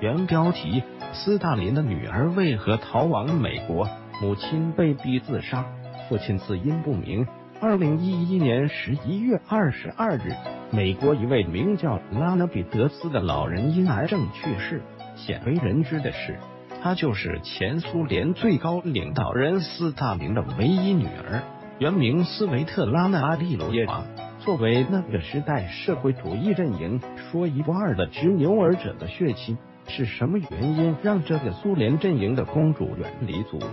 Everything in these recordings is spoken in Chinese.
原标题：斯大林的女儿为何逃往美国？母亲被逼自杀，父亲死因不明。二零一一年十一月二十二日，美国一位名叫拉纳比德斯的老人因癌症去世。鲜为人知的是，她就是前苏联最高领导人斯大林的唯一女儿，原名斯维特拉娜·阿利罗耶娃。作为那个时代社会主义阵营说一不二的执牛耳者的血亲，是什么原因让这个苏联阵营的公主远离祖国？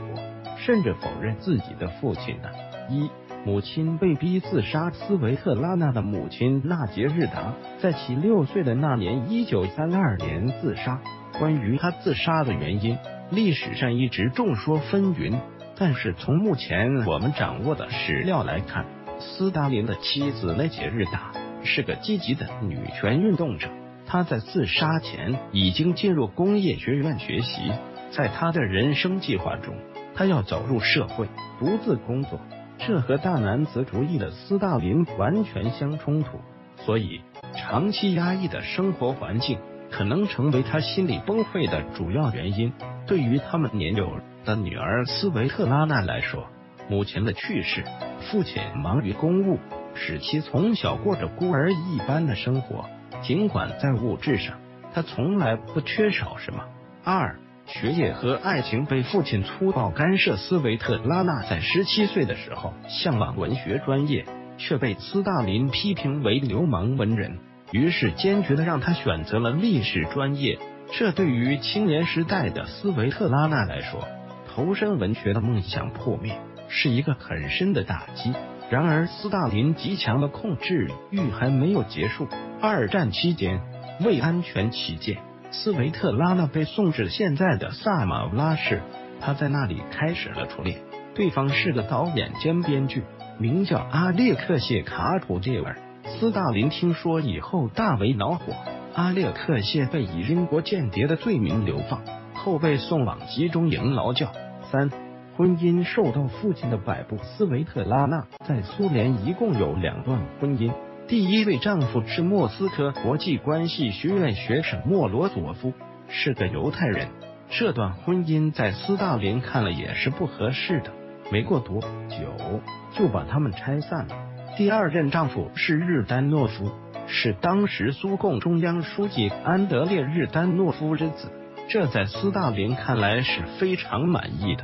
甚至否认自己的父亲呢？一母亲被逼自杀。斯维特拉娜的母亲纳杰日达在其六岁的那年，一九三二年自杀。关于她自杀的原因，历史上一直众说纷纭。但是从目前我们掌握的史料来看，斯大林的妻子纳杰日达是个积极的女权运动者。他在自杀前已经进入工业学院学习，在他的人生计划中。他要走入社会，独自工作，这和大男子主义的斯大林完全相冲突。所以，长期压抑的生活环境可能成为他心理崩溃的主要原因。对于他们年幼的女儿斯维特拉娜来说，母亲的去世，父亲忙于公务，使其从小过着孤儿一般的生活。尽管在物质上，他从来不缺少什么。二。学业和爱情被父亲粗暴干涉。斯维特拉娜在十七岁的时候向往文学专业，却被斯大林批评为流氓文人，于是坚决的让他选择了历史专业。这对于青年时代的斯维特拉娜来说，投身文学的梦想破灭是一个很深的打击。然而，斯大林极强的控制欲还没有结束。二战期间，为安全起见。斯维特拉娜被送至现在的萨马拉市，他在那里开始了初恋。对方是个导演兼编剧，名叫阿列克谢卡普列尔。斯大林听说以后大为恼火，阿列克谢被以英国间谍的罪名流放，后被送往集中营劳教。三婚姻受到父亲的摆布，斯维特拉娜在苏联一共有两段婚姻。第一位丈夫是莫斯科国际关系学院学生莫罗佐夫，是个犹太人。这段婚姻在斯大林看了也是不合适的，没过多久就把他们拆散了。第二任丈夫是日丹诺夫，是当时苏共中央书记安德烈日丹诺夫之子，这在斯大林看来是非常满意的。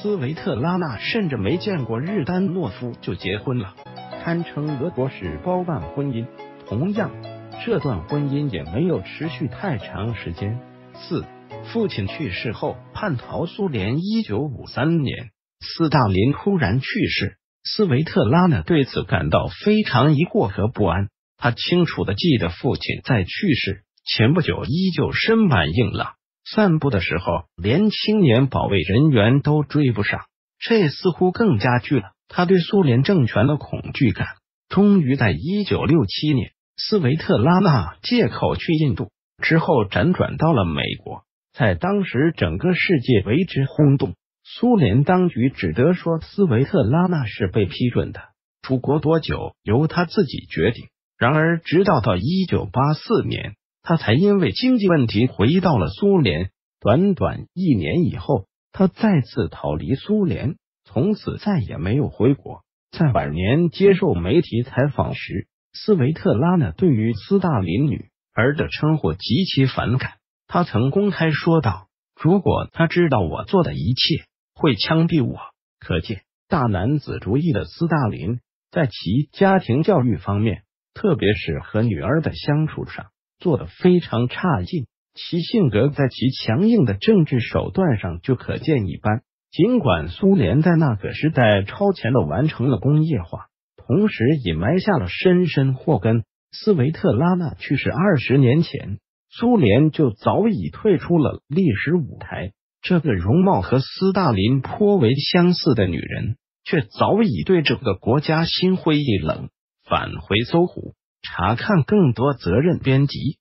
斯维特拉娜甚至没见过日丹诺夫就结婚了。堪称俄国式包办婚姻。同样，这段婚姻也没有持续太长时间。四，父亲去世后叛逃苏联。一九五三年，斯大林突然去世，斯维特拉娜对此感到非常疑惑和不安。他清楚的记得父亲在去世前不久依旧身板硬朗，散步的时候连青年保卫人员都追不上，这似乎更加剧了。他对苏联政权的恐惧感，终于在一九六七年，斯维特拉娜借口去印度之后，辗转到了美国，在当时整个世界为之轰动。苏联当局只得说，斯维特拉娜是被批准的，出国多久由他自己决定。然而，直到到一九八四年，他才因为经济问题回到了苏联。短短一年以后，他再次逃离苏联。从此再也没有回国。在晚年接受媒体采访时，斯维特拉娜对于斯大林女儿的称呼极其反感。他曾公开说道：“如果他知道我做的一切，会枪毙我。”可见，大男子主义的斯大林在其家庭教育方面，特别是和女儿的相处上，做的非常差劲。其性格在其强硬的政治手段上就可见一斑。尽管苏联在那个时代超前的完成了工业化，同时也埋下了深深祸根。斯维特拉娜去世二十年前，苏联就早已退出了历史舞台。这个容貌和斯大林颇为相似的女人，却早已对这个国家心灰意冷。返回搜狐，查看更多责任编辑。